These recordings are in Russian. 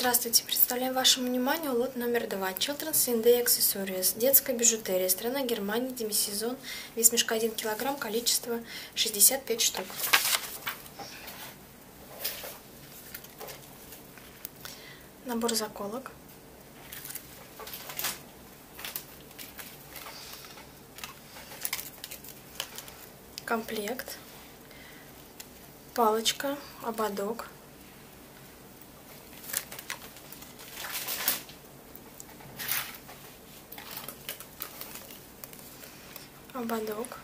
Здравствуйте, представляем вашему вниманию лот номер два. Children's in Accessories. Детская бижутерия. Страна Германия, демисезон. Вес мешка 1 кг, количество 65 штук. Набор заколок. Комплект. Палочка, ободок. Ободок.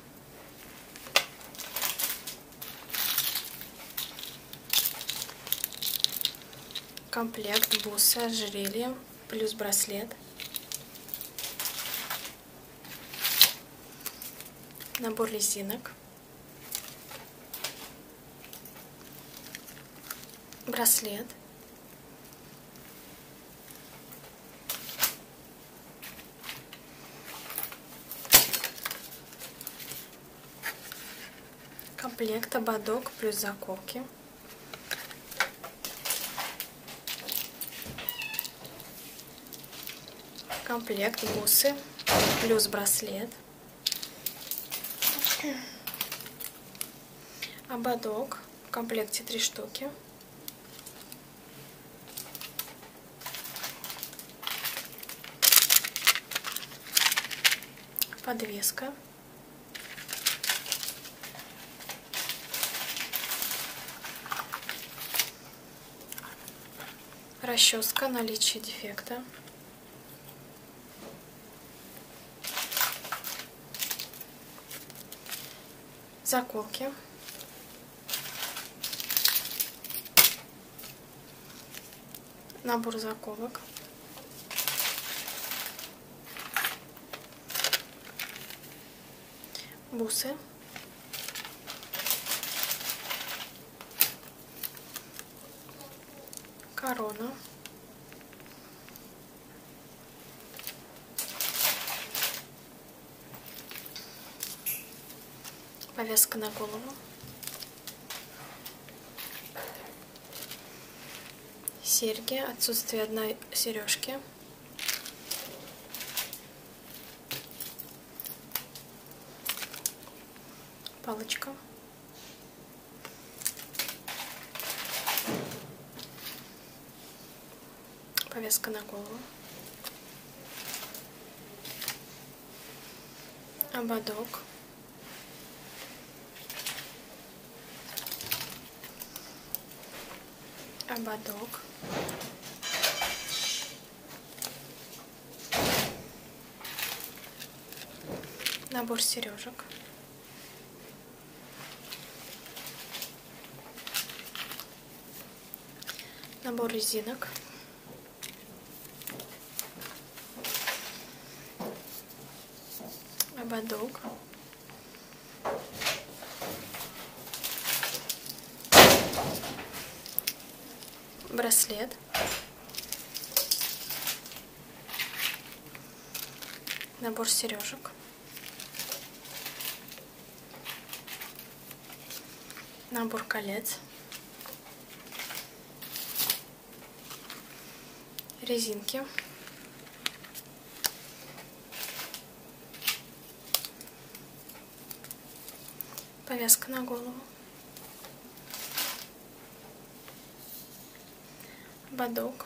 Комплект бусы, ожерелье, плюс браслет. Набор резинок. Браслет. Комплект ободок плюс заколки. Комплект бусы плюс браслет. Ободок. В комплекте три штуки. Подвеска. Расческа, наличие дефекта. Заколки. Набор заколок. Бусы. Корона. Повязка на голову. Серьги, отсутствие одной сережки. Палочка. Повязка на голову, ободок, ободок, набор сережек. Набор резинок. Ободок. Браслет. Набор сережек. Набор колец. Резинки. Повязка на голову. Ободок.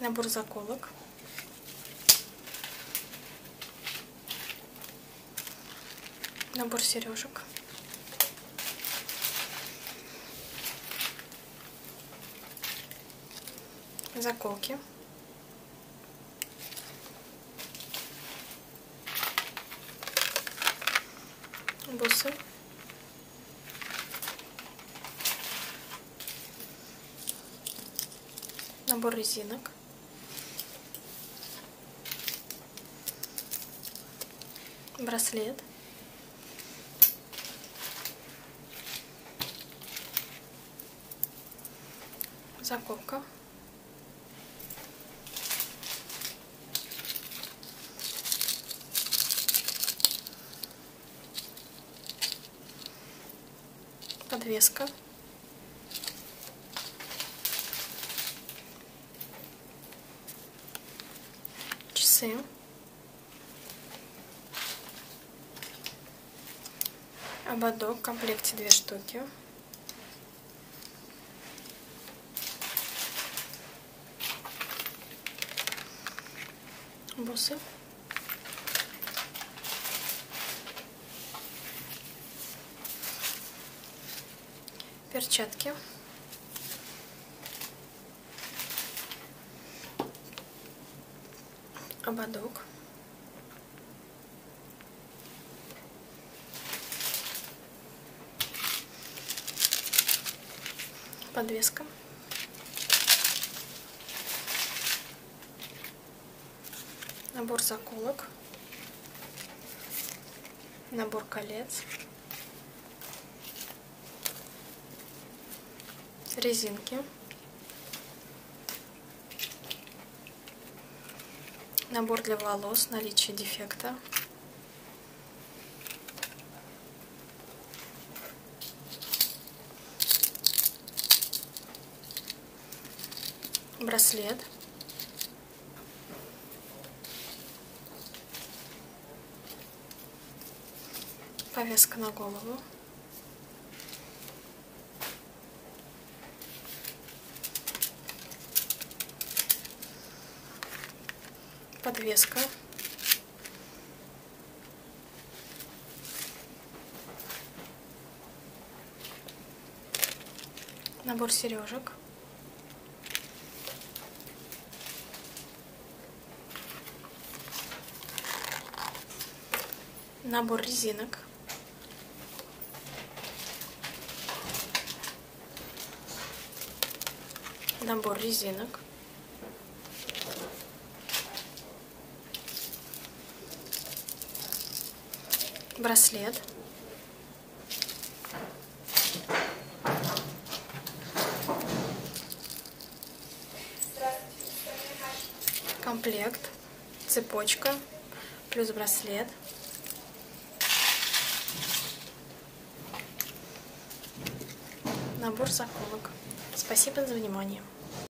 Набор заколок. Набор сережек. Заколки. бусы. Набор резинок. Браслет. Заколка. подвеска, часы, ободок в комплекте две штуки. бусы. Перчатки. Ободок. Подвеска. набор заколок, набор колец, резинки, набор для волос, наличие дефекта, браслет, повязка на голову. Подвеска. Набор сережек. Набор резинок. набор резинок. Браслет. Комплект. Цепочка. Плюс браслет. Набор заколок. Спасибо за внимание.